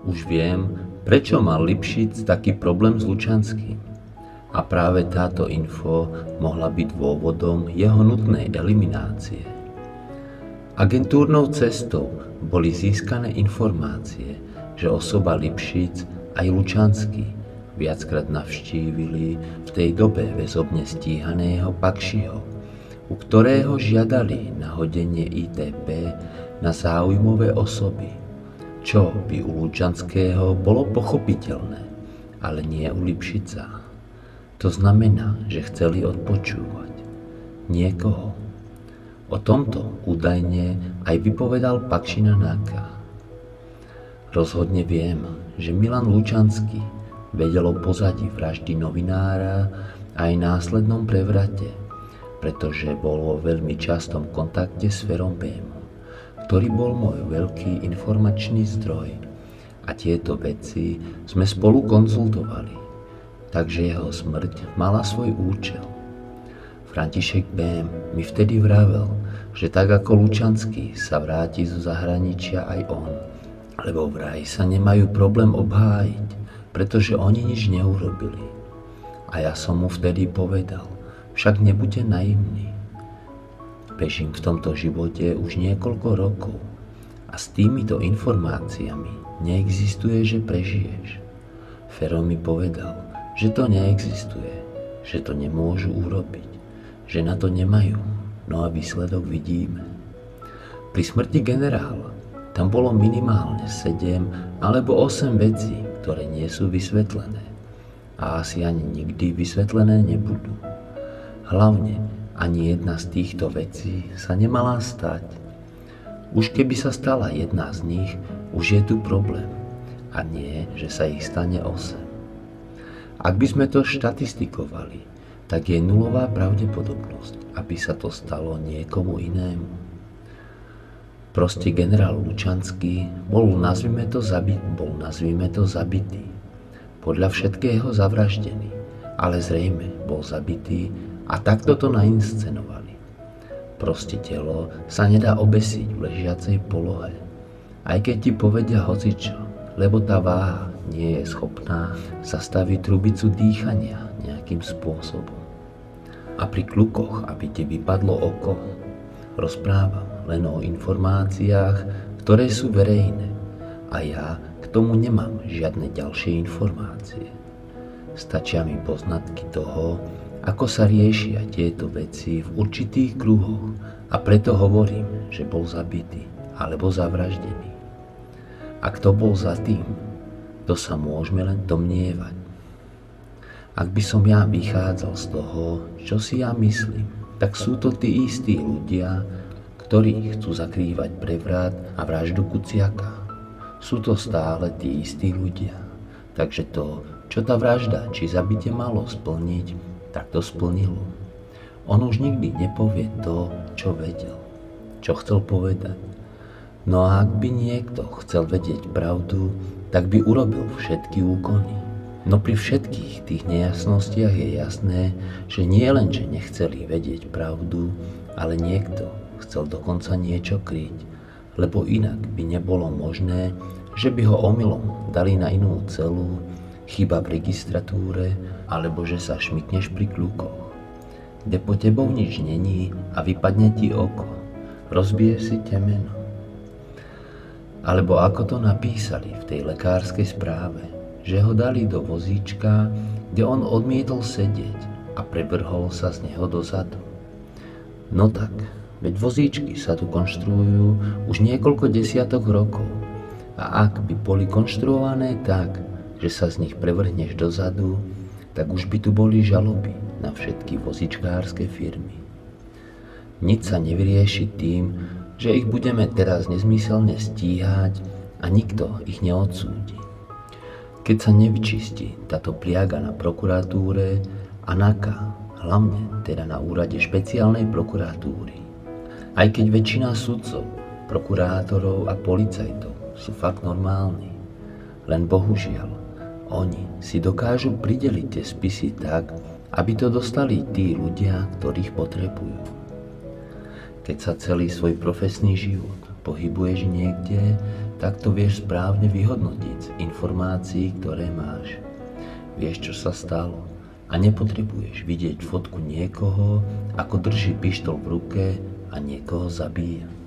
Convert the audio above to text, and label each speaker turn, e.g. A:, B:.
A: Už viem, prečo mal Lipšic taký problém s Lučanským. A práve táto info mohla byť dôvodom jeho nutnej eliminácie. Agentúrnou cestou boli získané informácie, že osoba Lipšic aj Lučanský viackrát navštívili v tej dobe väzobne stíhaného Pakšiho, u ktorého žiadali nahodenie ITP na záujmové osoby čo by u Lučanského bolo pochopiteľné, ale nie u Lipšica. To znamená, že chceli odpočúvať niekoho. O tomto údajne aj vypovedal Pakšina Naka. Rozhodne viem, že Milan Lučanský vedel o pozadí vraždy novinára aj následnom prevrate, pretože bol vo veľmi častom kontakte s Ferom Bémom ktorý bol môj veľký informačný zdroj. A tieto veci sme spolu konzultovali, takže jeho smrť mala svoj účel. František Bém mi vtedy vravel, že tak ako Lučanský sa vráti zo zahraničia aj on, lebo vraj sa nemajú problém obhájiť, pretože oni nič neurobili. A ja som mu vtedy povedal, však nebuďte naivní, bežím v tomto živote už niekoľko rokov a s týmito informáciami neexistuje, že prežiješ. Fero mi povedal, že to neexistuje, že to nemôžu urobiť, že na to nemajú, no a výsledok vidíme. Pri smrti generála tam bolo minimálne 7 alebo 8 vecí, ktoré nie sú vysvetlené a asi ani nikdy vysvetlené nebudú. Hlavne ani jedna z týchto vecí sa nemala stať. Už keby sa stala jedna z nich, už je tu problém. A nie, že sa ich stane 8. Ak by sme to štatistikovali, tak je nulová pravdepodobnosť, aby sa to stalo niekomu inému. Proste generál Lučanský bol, nazvime to, zabit, bol, nazvime to zabitý. Podľa všetkého zavraždený, ale zrejme bol zabitý a takto to nainscenovali. Proste telo sa nedá obesiť v ležiacej polohe. Aj keď ti povedia hocičo, lebo tá váha nie je schopná zastaviť trubicu dýchania nejakým spôsobom. A pri klukoch, aby ti vypadlo oko, rozprávam len o informáciách, ktoré sú verejné a ja k tomu nemám žiadne ďalšie informácie. Stačia mi poznatky toho, ako sa riešia tieto veci v určitých kruhoch a preto hovorím, že bol zabitý alebo zavraždený. A kto bol za tým, to sa môžeme len domnievať. Ak by som ja vychádzal z toho, čo si ja myslím, tak sú to tí istí ľudia, ktorí chcú zakrývať prevrat a vraždu Kuciaka. Sú to stále tí istí ľudia. Takže to, čo tá vražda či zabite malo splniť, tak to splnilo. On už nikdy nepovie to, čo vedel, čo chcel povedať. No a ak by niekto chcel vedieť pravdu, tak by urobil všetky úkony. No pri všetkých tých nejasnostiach je jasné, že nie len, že nechceli vedieť pravdu, ale niekto chcel dokonca niečo kryť, lebo inak by nebolo možné, že by ho omylom dali na inú celu chyba v registratúre, alebo že sa šmikneš pri kľúkoch. Kde po tebou nič není a vypadne ti oko, rozbije si temeno. Alebo ako to napísali v tej lekárskej správe, že ho dali do vozíčka, kde on odmietol sedieť a prebrhol sa z neho dozadu. No tak, veď vozíčky sa tu konštruujú už niekoľko desiatok rokov a ak by boli konštruované tak, že sa z nich prevrhneš dozadu, tak už by tu boli žaloby na všetky vozičkárske firmy. Nič sa nevyrieši tým, že ich budeme teraz nezmyselne stíhať a nikto ich neodsúdi. Keď sa nevyčistí táto pliaga na prokuratúre a NAKA, hlavne teda na úrade špeciálnej prokuratúry, aj keď väčšina sudcov, prokurátorov a policajtov sú fakt normálni, len bohužiaľ oni si dokážu prideliť tie spisy tak, aby to dostali tí ľudia, ktorých potrebujú. Keď sa celý svoj profesný život pohybuješ niekde, tak to vieš správne vyhodnotiť z informácií, ktoré máš. Vieš, čo sa stalo a nepotrebuješ vidieť fotku niekoho, ako drží pištol v ruke a niekoho zabíja.